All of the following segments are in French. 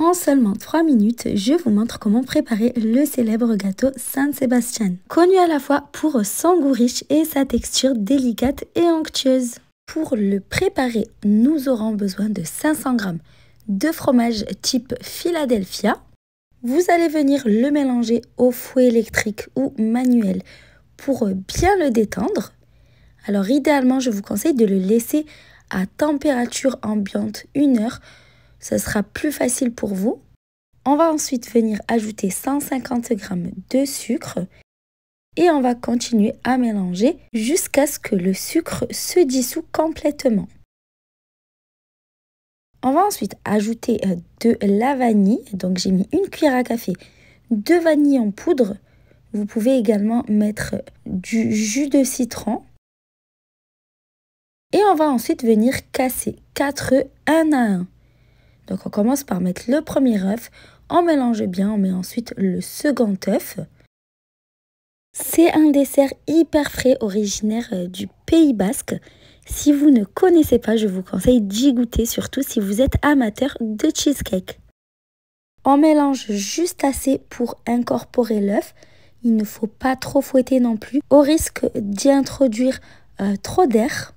En seulement 3 minutes, je vous montre comment préparer le célèbre gâteau San Sebastian, connu à la fois pour son goût riche et sa texture délicate et onctueuse. Pour le préparer, nous aurons besoin de 500 g de fromage type Philadelphia. Vous allez venir le mélanger au fouet électrique ou manuel pour bien le détendre. Alors idéalement, je vous conseille de le laisser à température ambiante une heure ce sera plus facile pour vous. On va ensuite venir ajouter 150 g de sucre et on va continuer à mélanger jusqu'à ce que le sucre se dissout complètement. On va ensuite ajouter euh, de la vanille. Donc j'ai mis une cuillère à café de vanille en poudre. Vous pouvez également mettre du jus de citron. Et on va ensuite venir casser 4 œufs un à un. Donc on commence par mettre le premier œuf, on mélange bien, on met ensuite le second œuf. C'est un dessert hyper frais originaire euh, du Pays Basque. Si vous ne connaissez pas, je vous conseille d'y goûter, surtout si vous êtes amateur de cheesecake. On mélange juste assez pour incorporer l'œuf. Il ne faut pas trop fouetter non plus, au risque d'y introduire euh, trop d'air.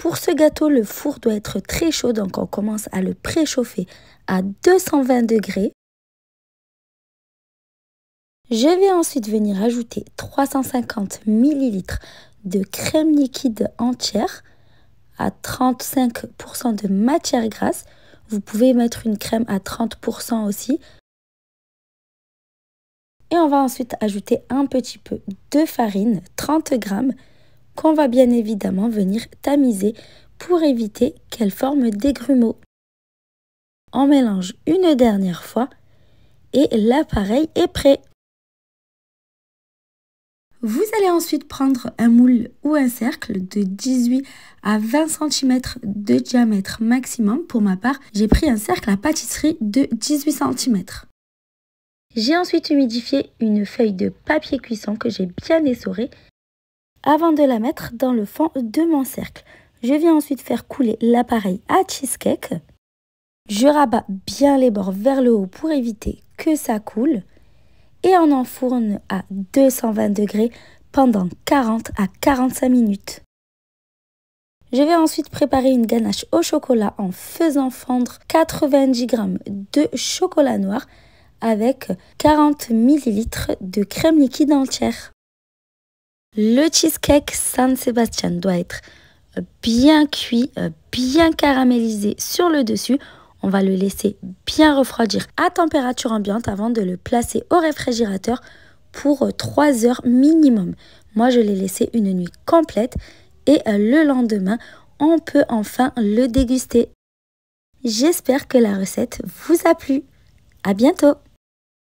Pour ce gâteau, le four doit être très chaud, donc on commence à le préchauffer à 220 degrés. Je vais ensuite venir ajouter 350 ml de crème liquide entière à 35% de matière grasse. Vous pouvez mettre une crème à 30% aussi. Et on va ensuite ajouter un petit peu de farine, 30 g, qu'on va bien évidemment venir tamiser pour éviter qu'elle forme des grumeaux. On mélange une dernière fois et l'appareil est prêt. Vous allez ensuite prendre un moule ou un cercle de 18 à 20 cm de diamètre maximum. Pour ma part, j'ai pris un cercle à pâtisserie de 18 cm. J'ai ensuite humidifié une feuille de papier cuisson que j'ai bien essorée avant de la mettre dans le fond de mon cercle. Je viens ensuite faire couler l'appareil à cheesecake. Je rabats bien les bords vers le haut pour éviter que ça coule et on enfourne à 220 degrés pendant 40 à 45 minutes. Je vais ensuite préparer une ganache au chocolat en faisant fondre 90 g de chocolat noir avec 40 ml de crème liquide entière. Le cheesecake San Sebastian doit être euh, bien cuit, euh, bien caramélisé sur le dessus. On va le laisser bien refroidir à température ambiante avant de le placer au réfrigérateur pour 3 euh, heures minimum. Moi, je l'ai laissé une nuit complète et le lendemain, on peut enfin le déguster. J'espère que la recette vous a plu. À bientôt